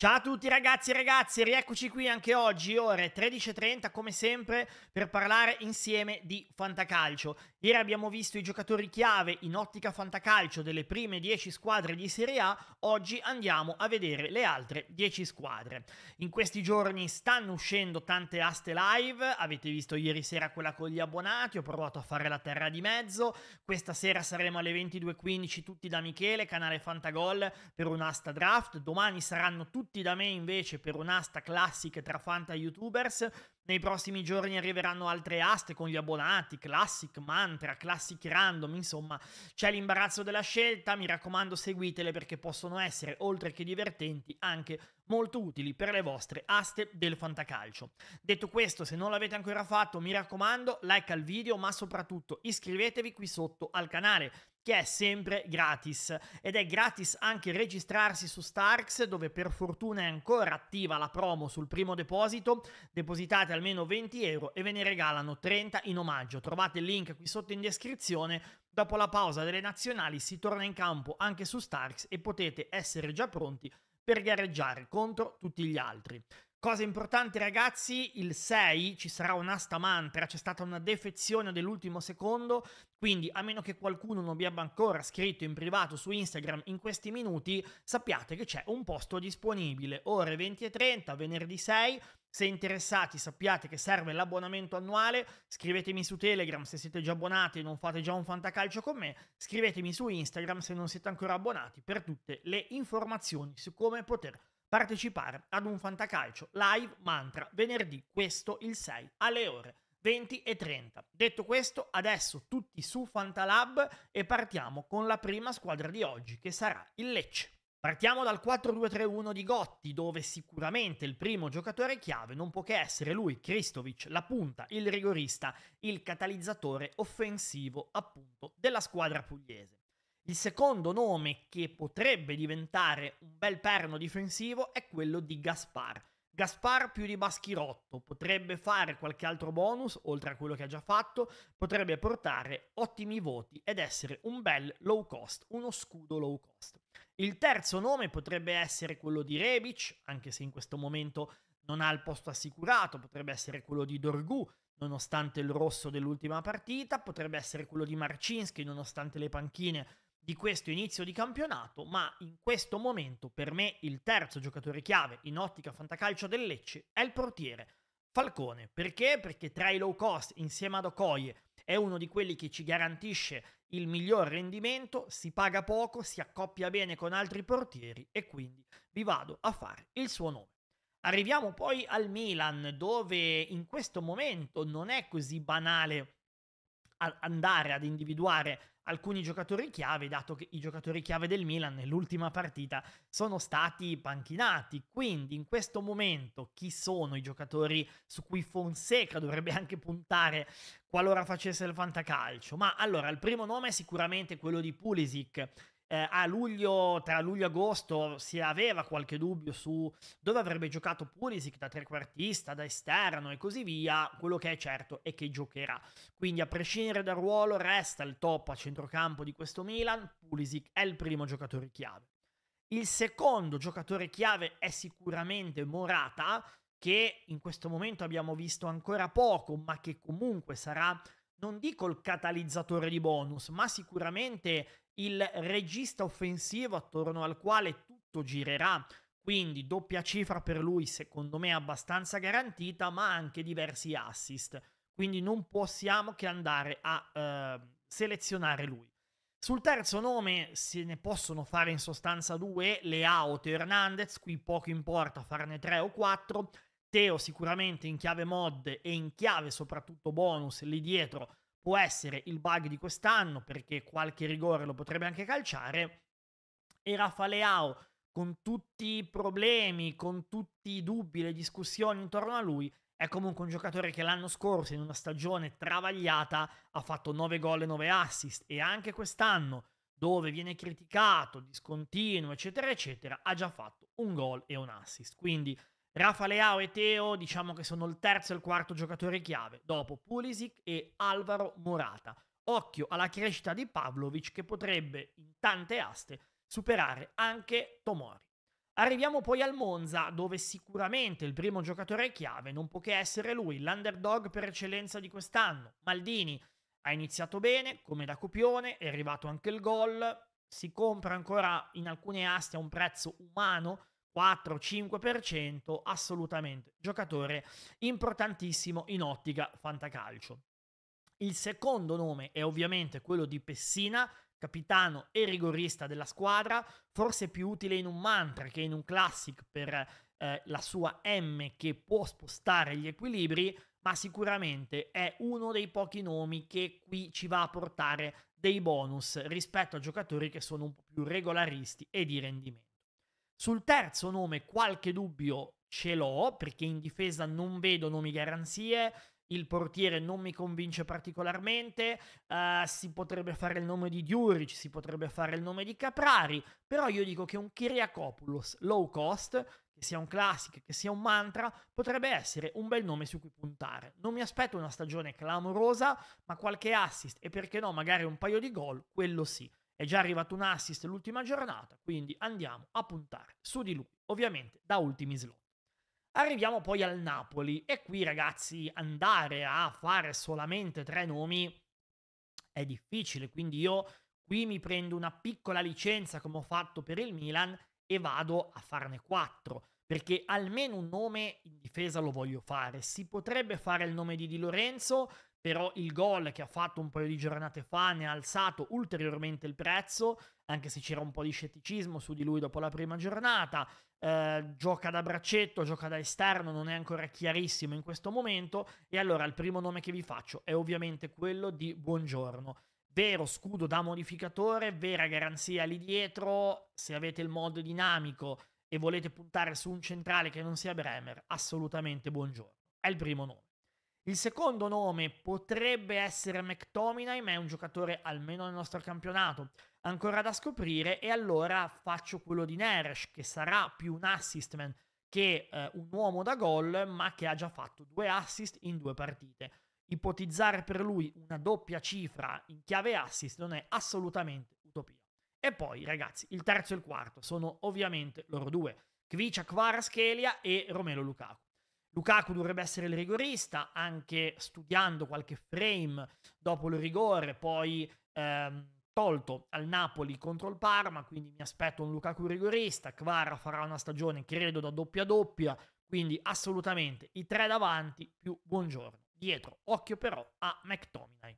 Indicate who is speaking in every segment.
Speaker 1: Ciao a tutti ragazzi e ragazze, rieccoci qui anche oggi, ore 13.30 come sempre, per parlare insieme di fantacalcio. Ieri abbiamo visto i giocatori chiave in ottica fantacalcio delle prime 10 squadre di Serie A, oggi andiamo a vedere le altre 10 squadre. In questi giorni stanno uscendo tante aste live, avete visto ieri sera quella con gli abbonati, ho provato a fare la terra di mezzo, questa sera saremo alle 22.15 tutti da Michele, canale Fantagol per un'asta draft, domani saranno tutti tutti da me invece per un'asta classic tra fanta youtubers. Nei prossimi giorni arriveranno altre aste con gli abbonati, classic, mantra, classic random, insomma c'è l'imbarazzo della scelta, mi raccomando seguitele perché possono essere, oltre che divertenti, anche molto utili per le vostre aste del fantacalcio. Detto questo, se non l'avete ancora fatto, mi raccomando, like al video, ma soprattutto iscrivetevi qui sotto al canale che è sempre gratis. Ed è gratis anche registrarsi su Starks dove per fortuna è ancora attiva la promo sul primo deposito, depositate almeno 20 euro e ve ne regalano 30 in omaggio, trovate il link qui sotto in descrizione, dopo la pausa delle nazionali si torna in campo anche su Starks e potete essere già pronti per gareggiare contro tutti gli altri. Cosa importante ragazzi, il 6 ci sarà un'asta mantra, c'è stata una defezione dell'ultimo secondo, quindi a meno che qualcuno non vi abbia ancora scritto in privato su Instagram in questi minuti, sappiate che c'è un posto disponibile, ore 20 e 30, venerdì 6, se interessati sappiate che serve l'abbonamento annuale, scrivetemi su Telegram se siete già abbonati e non fate già un fantacalcio con me, scrivetemi su Instagram se non siete ancora abbonati per tutte le informazioni su come poter partecipare ad un fantacalcio live mantra venerdì, questo il 6 alle ore 20 e 30. Detto questo, adesso tutti su Fantalab e partiamo con la prima squadra di oggi che sarà il Lecce. Partiamo dal 4-2-3-1 di Gotti, dove sicuramente il primo giocatore chiave non può che essere lui, Kristovic, la punta, il rigorista, il catalizzatore offensivo appunto della squadra pugliese. Il secondo nome che potrebbe diventare un bel perno difensivo è quello di Gaspar. Gaspar più di Baschirotto potrebbe fare qualche altro bonus, oltre a quello che ha già fatto, potrebbe portare ottimi voti ed essere un bel low cost, uno scudo low cost. Il terzo nome potrebbe essere quello di Rebic, anche se in questo momento non ha il posto assicurato, potrebbe essere quello di Dorgu, nonostante il rosso dell'ultima partita, potrebbe essere quello di Marcinski, nonostante le panchine di questo inizio di campionato, ma in questo momento per me il terzo giocatore chiave in ottica fantacalcio del Lecce è il portiere Falcone. Perché? Perché tra i low cost insieme ad Okoye è uno di quelli che ci garantisce il miglior rendimento, si paga poco, si accoppia bene con altri portieri e quindi vi vado a fare il suo nome. Arriviamo poi al Milan dove in questo momento non è così banale andare ad individuare alcuni giocatori chiave, dato che i giocatori chiave del Milan nell'ultima partita sono stati panchinati. Quindi in questo momento chi sono i giocatori su cui Fonseca dovrebbe anche puntare qualora facesse il fantacalcio? Ma allora, il primo nome è sicuramente quello di Pulisic eh, a luglio, tra luglio e agosto si aveva qualche dubbio su dove avrebbe giocato Pulisic da trequartista, da esterno e così via, quello che è certo è che giocherà. Quindi a prescindere dal ruolo resta il top a centrocampo di questo Milan, Pulisic è il primo giocatore chiave. Il secondo giocatore chiave è sicuramente Morata, che in questo momento abbiamo visto ancora poco, ma che comunque sarà, non dico il catalizzatore di bonus, ma sicuramente il regista offensivo attorno al quale tutto girerà. Quindi doppia cifra per lui, secondo me abbastanza garantita, ma anche diversi assist. Quindi non possiamo che andare a eh, selezionare lui. Sul terzo nome se ne possono fare in sostanza due, Leao Teo Hernandez, qui poco importa farne tre o quattro. Teo sicuramente in chiave mod e in chiave soprattutto bonus lì dietro può essere il bug di quest'anno perché qualche rigore lo potrebbe anche calciare e Rafa Leao con tutti i problemi, con tutti i dubbi, le discussioni intorno a lui, è comunque un giocatore che l'anno scorso in una stagione travagliata ha fatto 9 gol e 9 assist e anche quest'anno dove viene criticato, discontinuo, eccetera, eccetera, ha già fatto un gol e un assist. Quindi Rafa Leao e Teo diciamo che sono il terzo e il quarto giocatore chiave, dopo Pulisic e Alvaro Morata. Occhio alla crescita di Pavlovic che potrebbe in tante aste superare anche Tomori. Arriviamo poi al Monza, dove sicuramente il primo giocatore chiave non può che essere lui, l'underdog per eccellenza di quest'anno, Maldini. Ha iniziato bene, come da copione, è arrivato anche il gol, si compra ancora in alcune aste a un prezzo umano, 4-5%, assolutamente giocatore importantissimo in ottica fantacalcio. Il secondo nome è ovviamente quello di Pessina, capitano e rigorista della squadra, forse più utile in un mantra che in un classic per eh, la sua M che può spostare gli equilibri, ma sicuramente è uno dei pochi nomi che qui ci va a portare dei bonus rispetto a giocatori che sono un po' più regolaristi e di rendimento. Sul terzo nome qualche dubbio ce l'ho perché in difesa non vedo nomi garanzie, il portiere non mi convince particolarmente, uh, si potrebbe fare il nome di Diuric, si potrebbe fare il nome di Caprari, però io dico che un Kyriakopoulos low cost, che sia un classic, che sia un mantra, potrebbe essere un bel nome su cui puntare. Non mi aspetto una stagione clamorosa, ma qualche assist e perché no, magari un paio di gol, quello sì. È già arrivato un assist l'ultima giornata, quindi andiamo a puntare su di lui, ovviamente da ultimi slot. Arriviamo poi al Napoli e qui ragazzi andare a fare solamente tre nomi è difficile, quindi io qui mi prendo una piccola licenza come ho fatto per il Milan e vado a farne quattro perché almeno un nome in difesa lo voglio fare. Si potrebbe fare il nome di Di Lorenzo, però il gol che ha fatto un paio di giornate fa ne ha alzato ulteriormente il prezzo, anche se c'era un po' di scetticismo su di lui dopo la prima giornata. Eh, gioca da braccetto, gioca da esterno, non è ancora chiarissimo in questo momento. E allora il primo nome che vi faccio è ovviamente quello di Buongiorno. Vero scudo da modificatore, vera garanzia lì dietro. Se avete il modo dinamico e volete puntare su un centrale che non sia Bremer, assolutamente buongiorno. È il primo nome. Il secondo nome potrebbe essere McTominay, ma è un giocatore almeno nel nostro campionato ancora da scoprire e allora faccio quello di Neresh che sarà più un assist man che eh, un uomo da gol ma che ha già fatto due assist in due partite. Ipotizzare per lui una doppia cifra in chiave assist non è assolutamente. E poi ragazzi il terzo e il quarto sono ovviamente loro due, Kvicia Kvaratskhelia e Romelo Lukaku. Lukaku dovrebbe essere il rigorista, anche studiando qualche frame dopo il rigore, poi ehm, tolto al Napoli contro il Parma, quindi mi aspetto un Lukaku rigorista, Kvara farà una stagione credo da doppia doppia, quindi assolutamente i tre davanti più buongiorno. Dietro, occhio però a McTominay.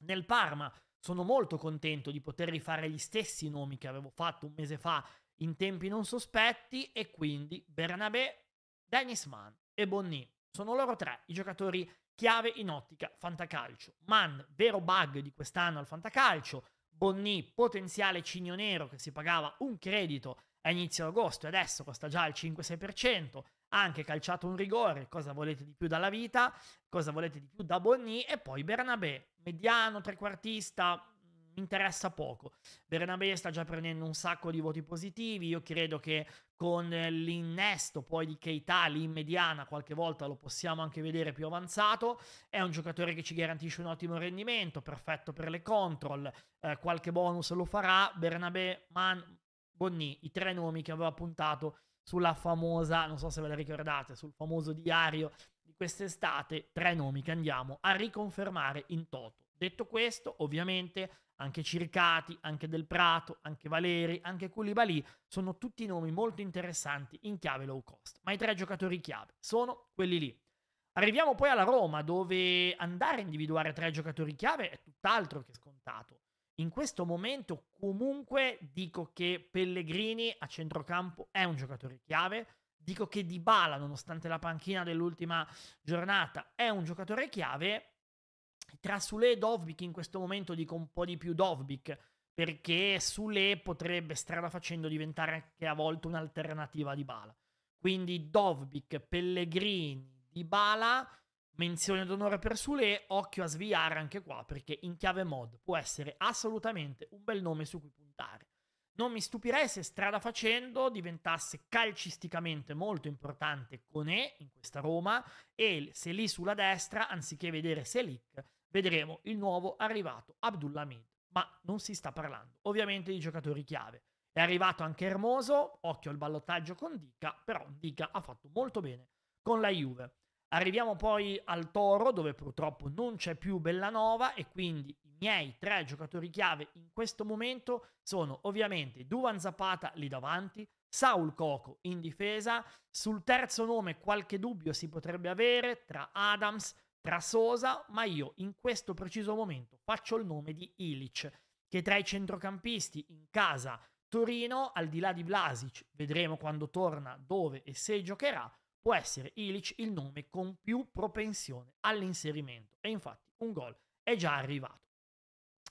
Speaker 1: Nel Parma sono molto contento di poter rifare gli stessi nomi che avevo fatto un mese fa in tempi non sospetti e quindi Bernabé, Dennis Mann e Bonni. Sono loro tre i giocatori chiave in ottica fantacalcio. Man, vero bug di quest'anno al fantacalcio. Bonni, potenziale cigno nero che si pagava un credito a inizio agosto e adesso costa già il 5-6%. Ha anche calciato un rigore, cosa volete di più dalla vita, cosa volete di più da Bonni e poi Bernabé, mediano, trequartista, interessa poco. Bernabé sta già prendendo un sacco di voti positivi, io credo che con l'innesto poi di Keita lì in mediana qualche volta lo possiamo anche vedere più avanzato, è un giocatore che ci garantisce un ottimo rendimento, perfetto per le control, eh, qualche bonus lo farà, Bernabé, Man, Bonni, i tre nomi che aveva puntato sulla famosa, non so se ve la ricordate, sul famoso diario di quest'estate, tre nomi che andiamo a riconfermare in toto. Detto questo, ovviamente anche Circati, anche Del Prato, anche Valeri, anche Koulibaly sono tutti nomi molto interessanti in chiave low cost, ma i tre giocatori chiave sono quelli lì. Arriviamo poi alla Roma, dove andare a individuare tre giocatori chiave è tutt'altro che scontato. In questo momento comunque dico che Pellegrini a centrocampo è un giocatore chiave, dico che Dybala, nonostante la panchina dell'ultima giornata, è un giocatore chiave tra Sule e Dovbik in questo momento dico un po' di più Dovbik, perché Sule potrebbe strada facendo diventare anche a volte un'alternativa di Bala. Quindi Dovbik, Pellegrini, Di Bala, menzione d'onore per Sule, occhio a sviare anche qua perché in chiave mod può essere assolutamente un bel nome su cui puntare. Non mi stupirei se strada facendo diventasse calcisticamente molto importante Conè in questa Roma e se lì sulla destra, anziché vedere Selic, vedremo il nuovo arrivato Abdullah Hamid, ma non si sta parlando ovviamente di giocatori chiave. È arrivato anche Hermoso, occhio al ballottaggio con Dica, però Dica ha fatto molto bene con la Juve. Arriviamo poi al Toro, dove purtroppo non c'è più Bellanova e quindi i miei tre giocatori chiave in questo momento sono ovviamente Duvan Zapata lì davanti, Saul Coco in difesa, sul terzo nome qualche dubbio si potrebbe avere tra Adams, tra Sosa, ma io in questo preciso momento faccio il nome di Ilic, che tra i centrocampisti in casa Torino, al di là di Vlasic, vedremo quando torna, dove e se giocherà, può essere Ilic il nome con più propensione all'inserimento. E infatti un gol è già arrivato.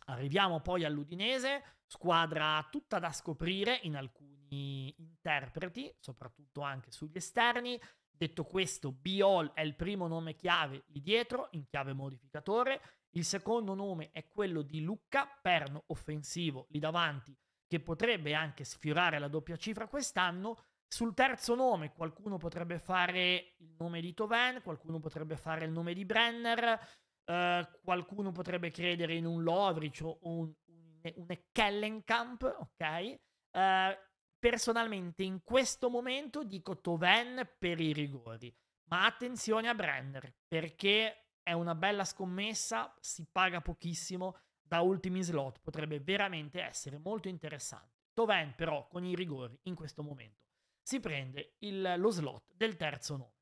Speaker 1: Arriviamo poi all'Udinese, squadra tutta da scoprire in alcuni interpreti, soprattutto anche sugli esterni. Detto questo, Biol è il primo nome chiave lì dietro, in chiave modificatore. Il secondo nome è quello di Lucca, perno offensivo lì davanti che potrebbe anche sfiorare la doppia cifra quest'anno. Sul terzo nome qualcuno potrebbe fare il nome di Toven, qualcuno potrebbe fare il nome di Brenner, eh, qualcuno potrebbe credere in un Lovrich o un, un, un Kellenkamp, ok? Eh, personalmente in questo momento dico Toven per i rigori, ma attenzione a Brenner perché è una bella scommessa, si paga pochissimo da ultimi slot potrebbe veramente essere molto interessante. Toven però con i rigori in questo momento si prende il, lo slot del terzo nome.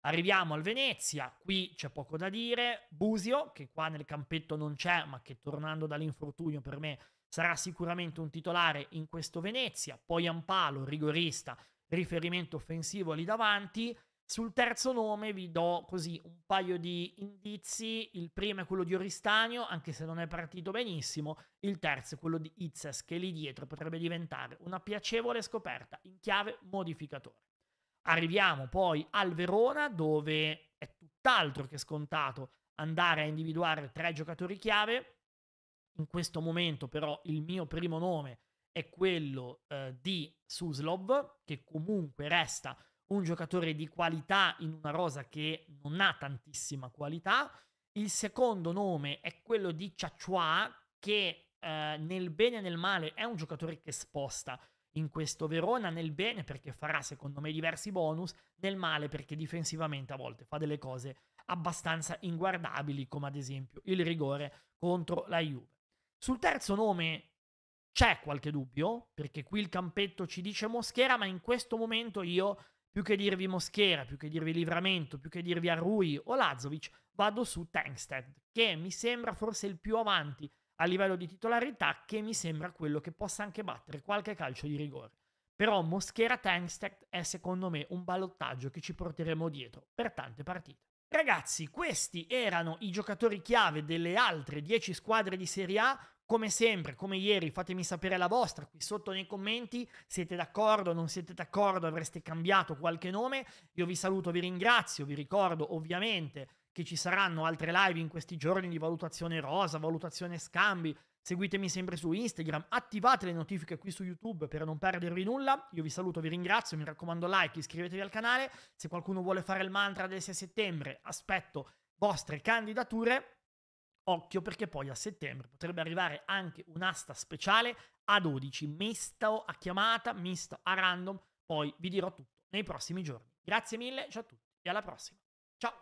Speaker 1: Arriviamo al Venezia, qui c'è poco da dire, Busio che qua nel campetto non c'è ma che tornando dall'infortunio per me sarà sicuramente un titolare in questo Venezia, poi Ampalo, rigorista, riferimento offensivo lì davanti, sul terzo nome vi do così un paio di indizi. Il primo è quello di Oristanio, anche se non è partito benissimo. Il terzo è quello di Itzes, che lì dietro potrebbe diventare una piacevole scoperta in chiave modificatore. Arriviamo poi al Verona, dove è tutt'altro che scontato andare a individuare tre giocatori chiave. In questo momento, però, il mio primo nome è quello eh, di Suslov, che comunque resta un giocatore di qualità in una rosa che non ha tantissima qualità. Il secondo nome è quello di Ciacciua, che eh, nel bene e nel male è un giocatore che sposta in questo Verona, nel bene perché farà secondo me diversi bonus, nel male perché difensivamente a volte fa delle cose abbastanza inguardabili, come ad esempio il rigore contro la Juve. Sul terzo nome c'è qualche dubbio, perché qui il campetto ci dice Moschera, ma in questo momento io più che dirvi Moschera, più che dirvi Livramento, più che dirvi Arrui o Lazovic, vado su Tankstead, che mi sembra forse il più avanti a livello di titolarità, che mi sembra quello che possa anche battere qualche calcio di rigore. Però Moschera Tankstead è secondo me un ballottaggio che ci porteremo dietro per tante partite. Ragazzi, questi erano i giocatori chiave delle altre 10 squadre di Serie A. Come sempre, come ieri, fatemi sapere la vostra qui sotto nei commenti. Siete d'accordo? Non siete d'accordo? Avreste cambiato qualche nome? Io vi saluto, vi ringrazio. Vi ricordo ovviamente che ci saranno altre live in questi giorni di valutazione rosa, valutazione scambi. Seguitemi sempre su Instagram, attivate le notifiche qui su YouTube per non perdervi nulla. Io vi saluto, vi ringrazio, mi raccomando like, iscrivetevi al canale. Se qualcuno vuole fare il mantra del 6 settembre, aspetto vostre candidature. Occhio perché poi a settembre potrebbe arrivare anche un'asta speciale a 12, misto a chiamata, misto a random, poi vi dirò tutto nei prossimi giorni. Grazie mille, ciao a tutti e alla prossima. Ciao!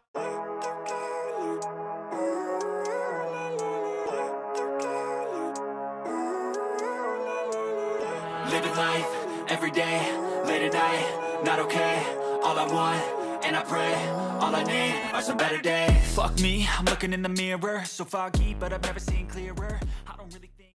Speaker 1: Living life, every day, late at night, not okay, all I want and I pray All I need are some better days. Fuck me, I'm looking in the mirror So foggy, but I've never seen clearer